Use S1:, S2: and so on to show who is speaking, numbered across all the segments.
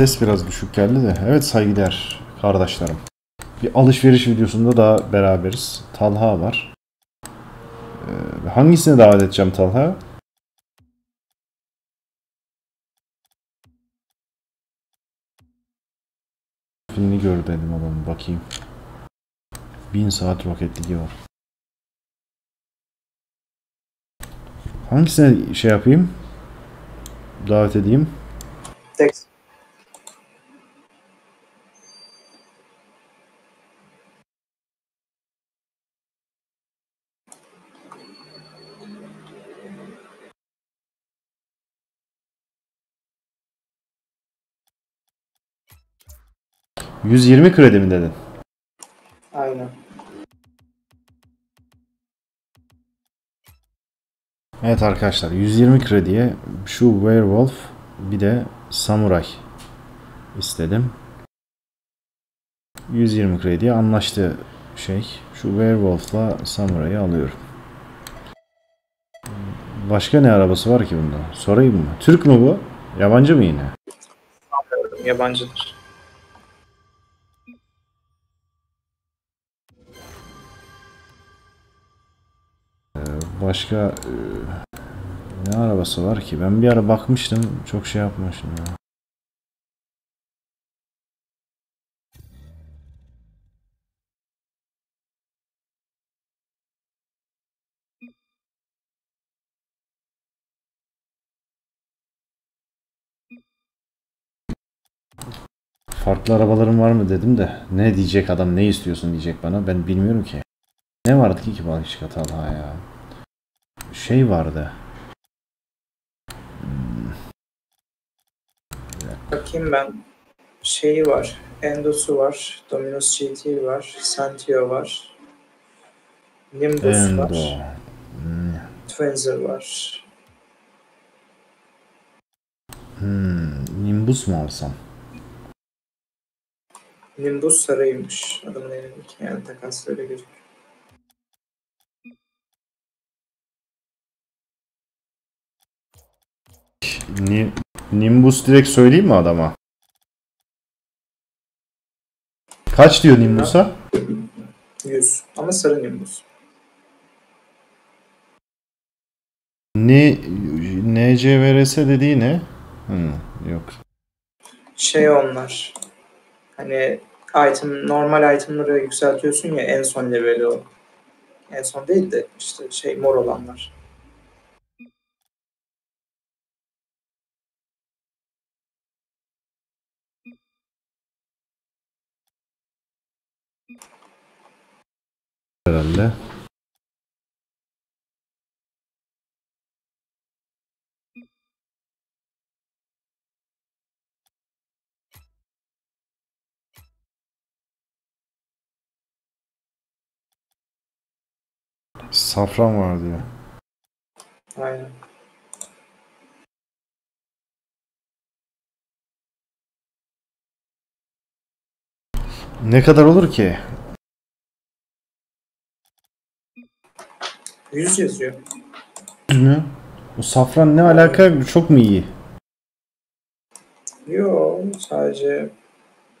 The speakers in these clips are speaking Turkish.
S1: ses biraz düşük geldi de. Evet saygıdeğer kardeşlerim. Bir alışveriş videosunda daha beraberiz. Talha var. Ee, hangisine davet edeceğim Talha? Filmini gör dedim adamı bakayım. Bin saat roketligi var. Hangisine şey yapayım? Davet edeyim.
S2: Text.
S1: ...120 kredi mi dedin?
S2: Aynen.
S1: Evet arkadaşlar 120 krediye şu Werewolf bir de Samuray istedim. 120 krediye anlaştı şey. Şu Werewolf'la Samuray'ı alıyorum. Başka ne arabası var ki bunda? Sorayım mı? Türk mü bu? Yabancı mı yine?
S2: Yabancıdır.
S1: Başka e, ne arabası var ki? Ben bir ara bakmıştım. Çok şey yapmıştım ya. Farklı arabaların var mı dedim de ne diyecek adam ne istiyorsun diyecek bana ben bilmiyorum ki. Ne vardı ki ki Balıkçı Talha ya? Şey vardı.
S2: Bakayım ben. Şeyi var. Endosu var. Dominos GT var. Santio var. Nimbus
S1: Endo.
S2: var. Twinzer var.
S1: Hmm, Nimbus mu alsam?
S2: Nimbus sarıymış adamın elindeki. Yani takas öyle gözüküyor.
S1: Ni- Nimbus direkt söyleyeyim mi adama? Kaç diyor Nimbus'a?
S2: 100. Ama sarı Nimbus.
S1: Ne NCVRS dediği ne? Hmm, yok.
S2: Şey onlar. Hani item, normal itemları yükseltiyorsun ya en son leveli o. En son değil de işte şey mor olanlar.
S1: Herhalde. Safran var diyor.
S2: Aynen.
S1: Ne kadar olur ki?
S2: 100 yazıyor.
S1: Ne? Bu safran ne alaka? Çok mu iyi?
S2: Yo sadece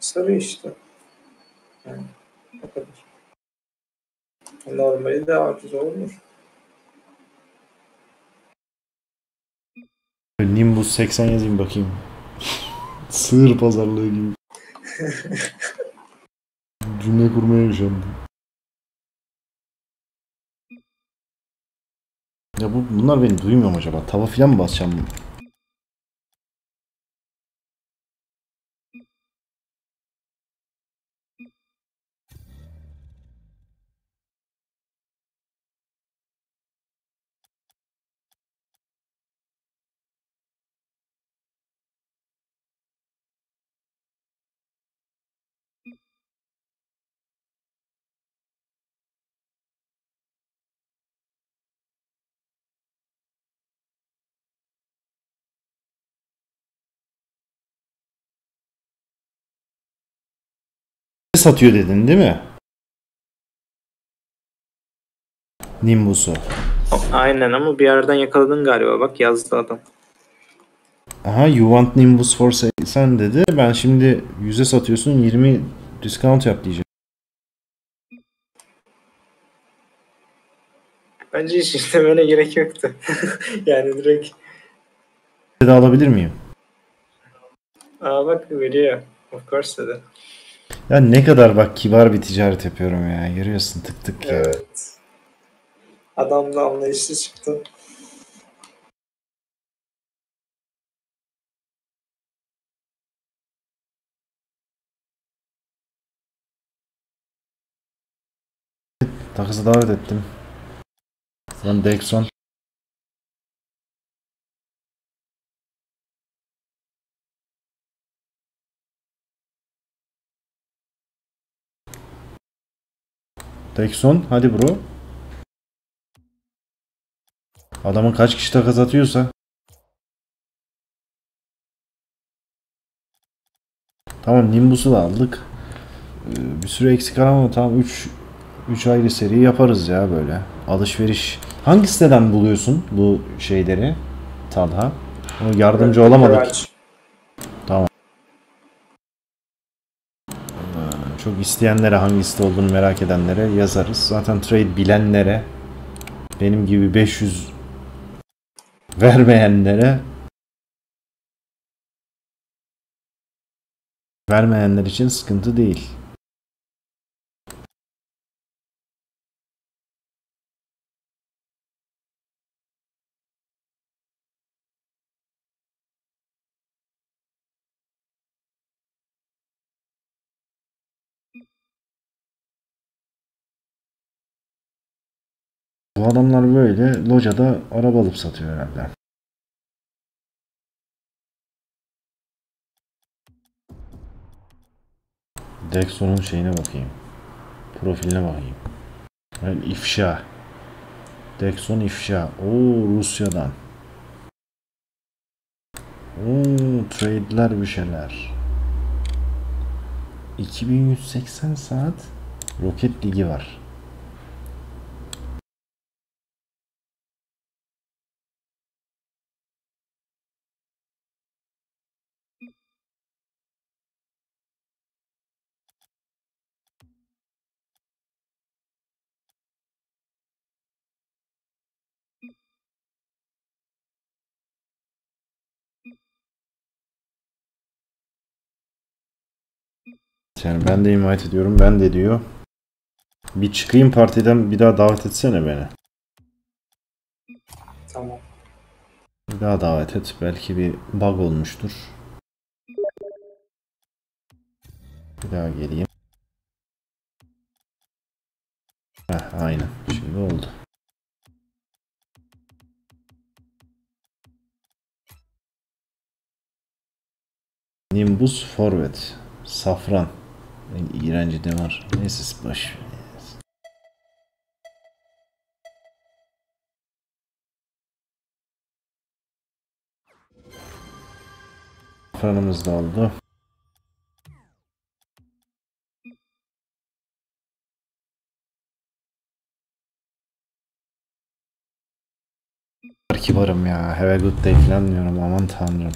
S2: sarı işte. Yani o kadar. Normali daha ucuz olur.
S1: Nimbus 80 yazayım bakayım. Sığır pazarlığı gibi. Cümle kurmaya üşendim. Ya bu, bunlar beni duymuyor mu acaba? Tava filan mı basacağım? Satıyor dedin değil mi? Nimbus'u.
S2: Aynen ama bir yerden yakaladın galiba bak yazdı adam.
S1: Aha you want Nimbus for sale sen dedi. Ben şimdi 100'e satıyorsun 20 discount yap diyeceğim.
S2: Bence hiç istemene gerek yoktu. yani direkt
S1: de alabilir miyim?
S2: aa bak veriyor. Of course dedi.
S1: Ya ne kadar bak kibar bir ticaret yapıyorum ya. Görüyorsun tık tık ya.
S2: Evet. Adam da anlayışlı çıktı.
S1: Takısı davet ettim. Lan Dexon. Dexon hadi bro. Adamın kaç kişi takas atıyorsa. Tamam Nimbus'u da aldık. Ee, Bir sürü eksik ama tamam 3 3 ayrı seri yaparız ya böyle. Alışveriş. Hangi siteden buluyorsun bu şeyleri? Talha. Yardımcı olamadık.
S2: Garage.
S1: Tamam. Ee, Çok isteyenlere hangi site olduğunu merak edenlere yazarız. Zaten trade bilenlere benim gibi 500 vermeyenlere vermeyenler için sıkıntı değil. Adamlar böyle locada araba alıp satıyor herhalde. Dexon'un şeyine bakayım. Profiline bakayım. Yani ifşa. Dexon ifşa. Oo Rusya'dan. Oo trade'ler bir şeyler. 2180 saat Rocket Ligi var. Yani ben de invite ediyorum. Ben de diyor. Bir çıkayım partiden bir daha davet etsene beni.
S2: Tamam.
S1: Bir daha davet et. Belki bir bug olmuştur. Bir daha geleyim. Heh, aynen. Şimdi oldu. Nimbus Forvet. Safran. En iğrenci ne var? Neyse boş. Safranımız da oldu. Kibarım ya. Have a good day falan diyorum. Aman tanrım.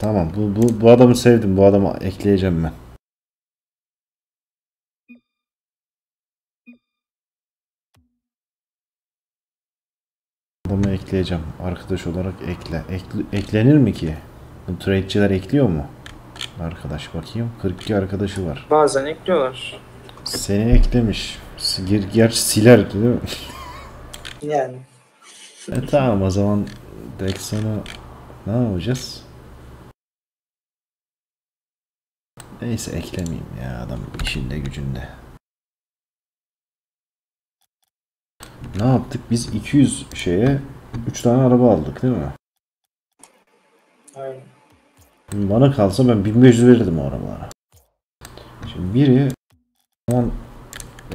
S1: Tamam bu, bu, bu adamı sevdim. Bu adamı ekleyeceğim ben. Adamı ekleyeceğim. Arkadaş olarak ekle. Ekle- eklenir mi ki? Bu trade'ciler ekliyor mu? Arkadaş bakayım. 42 arkadaşı var.
S2: Bazen ekliyorlar.
S1: Seni eklemiş. Ger gerçi siler değil mi?
S2: Yani.
S1: e tamam o zaman Dexon'u ne yapacağız? Neyse eklemeyeyim ya adam işinde gücünde. Ne yaptık? Biz 200 şeye 3 tane araba aldık değil mi?
S2: Aynen.
S1: Bana kalsa ben 1500 verirdim o arabalara. Şimdi biri zaman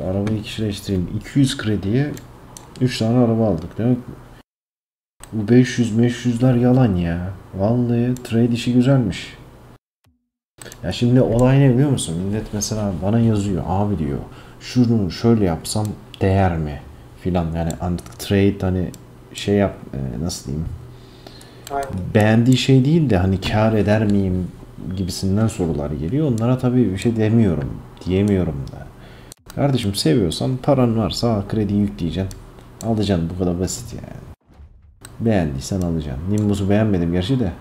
S1: arabayı kişileştireyim 200 krediye 3 tane araba aldık değil mi? Bu 500 500'ler yalan ya. Vallahi trade işi güzelmiş. Ya şimdi olay ne biliyor musun? Millet mesela bana yazıyor. Abi diyor şunu şöyle yapsam değer mi? Filan yani trade hani şey yap e, nasıl diyeyim?
S2: Aynen.
S1: beğendiği şey değil de hani kar eder miyim gibisinden sorular geliyor. Onlara tabii bir şey demiyorum. Diyemiyorum da. Kardeşim seviyorsan paran varsa al krediyi yükleyeceksin. Alacaksın bu kadar basit yani. Beğendiysen alacaksın. Nimbus'u beğenmedim gerçi de.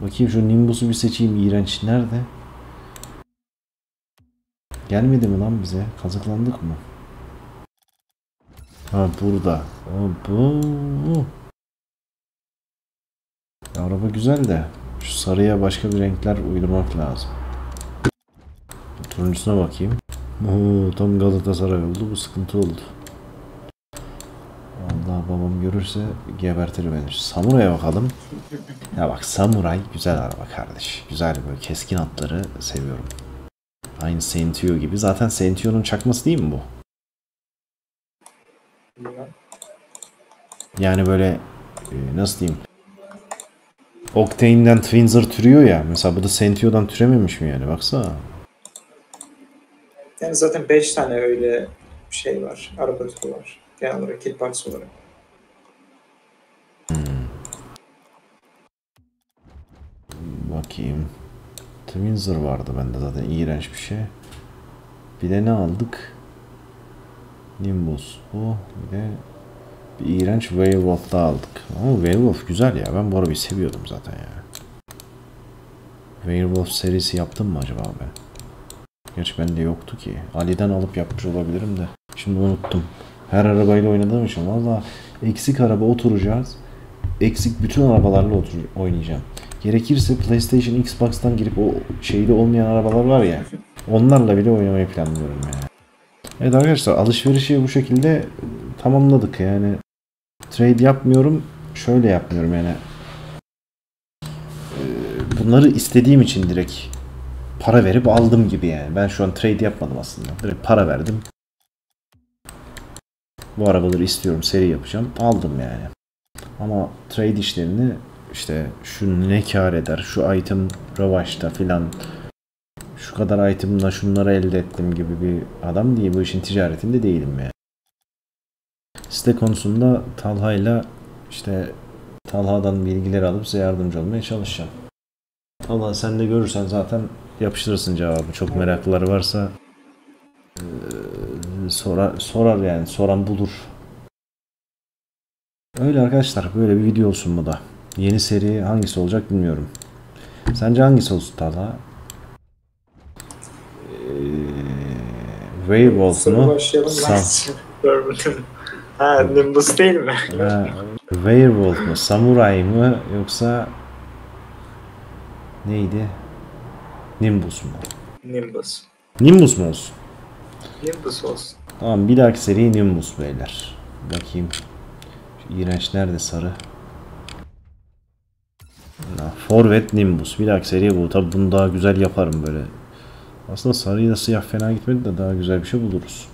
S1: Bakayım şu Nimbus'u bir seçeyim. iğrenç. Nerede? Gelmedi mi lan bize? Kazıklandık mı? Ha burada. Bu. Araba güzel de şu sarıya başka bir renkler uydurmak lazım. Turuncusuna bakayım. Oo, tam Galatasaray oldu. Bu sıkıntı oldu. Allah babam görürse gebertir beni. Samuray'a bakalım. Ya bak samuray güzel araba kardeş. Güzel böyle keskin atları seviyorum. Aynı Sentio gibi. Zaten Sentio'nun çakması değil mi bu? Yani böyle e, nasıl diyeyim? Octane'den Twinzer türüyor ya. Mesela bu da Sentio'dan türememiş mi yani? Baksana.
S2: Yani zaten 5 tane öyle şey var. Araba türü var. Genel olarak kit parçası olarak.
S1: Bakayım. Twinzer vardı bende zaten iğrenç bir şey. Bir de ne aldık? Nimbus bu. Bir de bir iğrenç Werewolf da aldık. Ama Werewolf güzel ya. Ben bu arabayı seviyordum zaten ya. Werewolf serisi yaptım mı acaba ben? Gerçi bende yoktu ki. Ali'den alıp yapmış olabilirim de. Şimdi unuttum. Her arabayla oynadığım için valla eksik araba oturacağız. Eksik bütün arabalarla otur oynayacağım. Gerekirse PlayStation, Xbox'tan girip o şeyde olmayan arabalar var ya. Onlarla bile oynamayı planlıyorum yani. Evet arkadaşlar alışverişi bu şekilde tamamladık yani. Trade yapmıyorum. Şöyle yapmıyorum yani. Ee, Bunları istediğim için direkt para verip aldım gibi yani. Ben şu an trade yapmadım aslında. Direkt para verdim. Bu arabaları istiyorum, seri yapacağım. Aldım yani. Ama trade işlerini işte şu ne kar eder, şu item rövaşta filan şu kadar itemla şunları elde ettim gibi bir adam değil. Bu işin ticaretinde değilim yani. Site konusunda Talha'yla işte Talha'dan bilgileri alıp size yardımcı olmaya çalışacağım. Allah sen de görürsen zaten yapıştırırsın cevabı. Çok meraklıları varsa eee, sorar, sorar yani. Soran bulur. Öyle arkadaşlar. Böyle bir video olsun bu da. Yeni seri hangisi olacak bilmiyorum. Sence hangisi olsun Talha? Eee, Werewolf
S2: Sonra
S1: mu?
S2: başlayalım.
S1: Sam-
S2: ha Nimbus değil mi?
S1: Ha, Werewolf mu? Samuray mı? Yoksa neydi? Nimbus mu?
S2: Nimbus.
S1: Nimbus mu olsun?
S2: Nimbus olsun.
S1: Tamam bir dahaki seri Nimbus beyler. Bakayım. Şu iğrenç nerede sarı? Forvet Nimbus. Bir dahaki seri bu. Tabi bunu daha güzel yaparım böyle. Aslında sarıyla siyah fena gitmedi de daha güzel bir şey buluruz.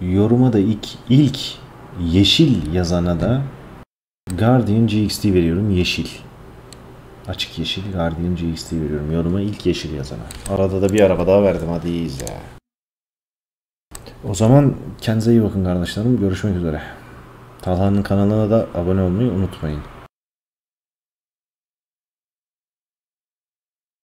S1: Yoruma da ilk ilk yeşil yazana da Guardian GXT veriyorum yeşil. Açık yeşil Guardian GXT veriyorum. Yoruma ilk yeşil yazana. Arada da bir araba daha verdim hadi iyiyiz. O zaman kendinize iyi bakın kardeşlerim. Görüşmek üzere. Talha'nın kanalına da abone olmayı unutmayın.